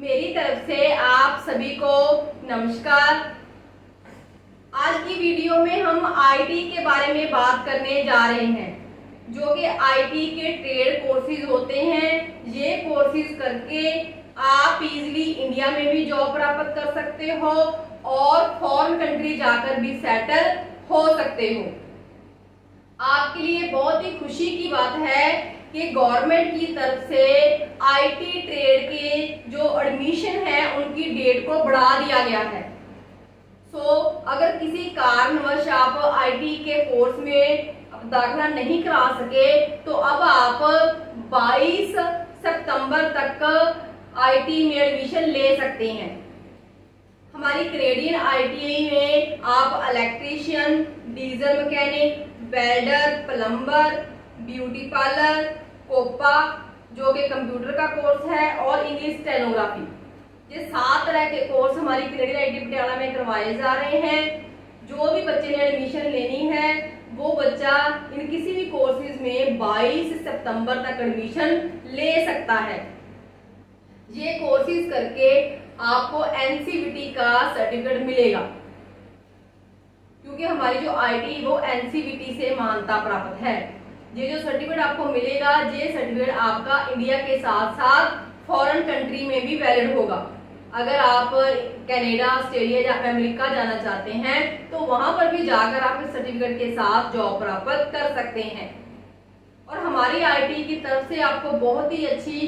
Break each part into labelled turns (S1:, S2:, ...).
S1: मेरी तरफ़ से आप सभी को नमस्कार। आज की वीडियो में हम आईटी के बारे में बात करने जा रहे हैं, जो कि आईटी के ट्रेड कोर्सेज होते हैं। ये कोर्सेज करके आप इजीली इंडिया में भी जॉब प्राप्त कर सकते हो और फॉरेन कंट्री जाकर भी सेटल हो सकते हो। आपके लिए बहुत ही खुशी की बात है कि गवर्नमेंट की तरफ़ से आईटी ट्रेड के जो एडमिशन है उनकी डेट को बढ़ा दिया गया है। सो so, अगर किसी कारणवश आप आईटी के कोर्स में दाखिला नहीं करा सके तो अब आप 22 सितंबर तक आईटी में एडमिशन ले सकते हैं। हमारी कैनेडियन आईटीआई में आप electrician diesel mechanic welder plumber beauty parlour, COPA, जो कि कंप्यूटर का कोर्स है, और इंग्लिश स्टेनोग्राफी ये सात तरह के कोर्स हमारी कैनेडियन आईटी पटियाला में करवाए जा रहे हैं। जो भी बच्चे ने एडमिशन लेनी है, वो बच्चा इन किसी भी कोर्सेज में 22 सितंबर तक एडमिशन ले सकता है। ये कोर्सेज करके आपको एनसीबीटी का सर्टिफिकेट मिलेगा। क्योंकि हमारी जो आईटी वो एनसीबीटी से मान्यता प्राप्त है। ये जो सर्टिफिकेट आपको मिलेगा, ये सर्टिफिकेट आपका इंडिया के साथ साथ फॉरेन कंट्री में भी वैलिड होगा। अगर आप कनाडा ऑस्ट्रेलिया या अमेरिका जाना चाहते हैं तो वहाँ पर भी जाकर आप इस सर्टिफिकेट के साथ जॉब प्राप्त कर सकते हैं। और हमारी आईटी की तरफ़ से आपको बहुत ही अच्छी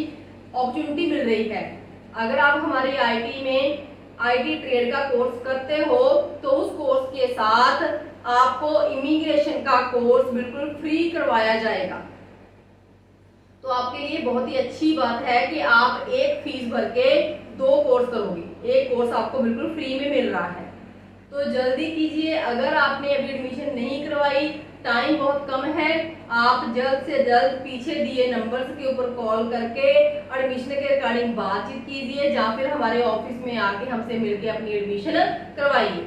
S1: अपॉर्चुनिटी मिल रही है। अगर आप हमारी आईटी में आईटी ट्रेड का कोर्स करते हो तो उस कोर्स के साथ आपको इमिग्रेशन का कोर्स बिल्कुल फ्री करवाया जाएगा। तो आपके लिए बहुत ही अच्छी बात है कि आप एक फ़ीस भर के दो कोर्स करोगे। एक कोर्स आपको बिल्कुल फ्री में मिल रहा है। तो जल्दी कीजिए, अगर आपने अभी एडमिशन नहीं करवाई टाइम बहुत कम है, आप जल्द से जल्द पीछे दिए नंबर्स के ऊपर कॉल करके एडमिशन के रिगार्डिंग बातचीत कीजिए, या फिर हमारे ऑफ़िस में आके हमसे मिलके अपनी एडमिशन करवाइए।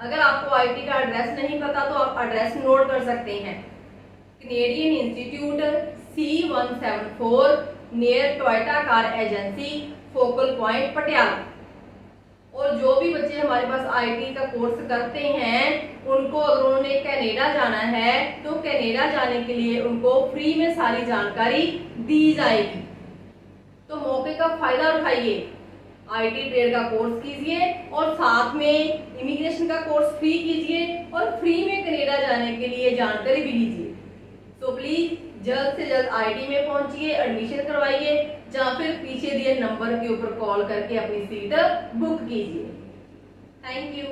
S1: अगर आपको आईटी का एड्रेस नहीं पता तो आप एड्रेस नोट कर सकते हैं। Canadian institute C one seven four near Toyota car agency focal point Patiala और जो भी बच्चे हमारे पास आईटी का कोर्स करते हैं, उनको अगर उन्होंने कनेडा जाना है तो कनेडा जाने के लिए उनको फ्री में सारी जानकारी दी जाएगी। तो मौके का फ़ायदा उठाइए। आईटी ट्रेड का कोर्स कीजिए और साथ में इमिग्रेशन का कोर्स फ्री कीजिए और फ्री में कनेडा जाने के लिए जानकारी भी लीजिए। तो प्लीज़ जल्द से जल्द आईटी में पहुंचिए एडमिशन करवाइए या फिर पीछे दिए नंबर के ऊपर कॉल करके अपनी सीट बुक कीजिए। Thank you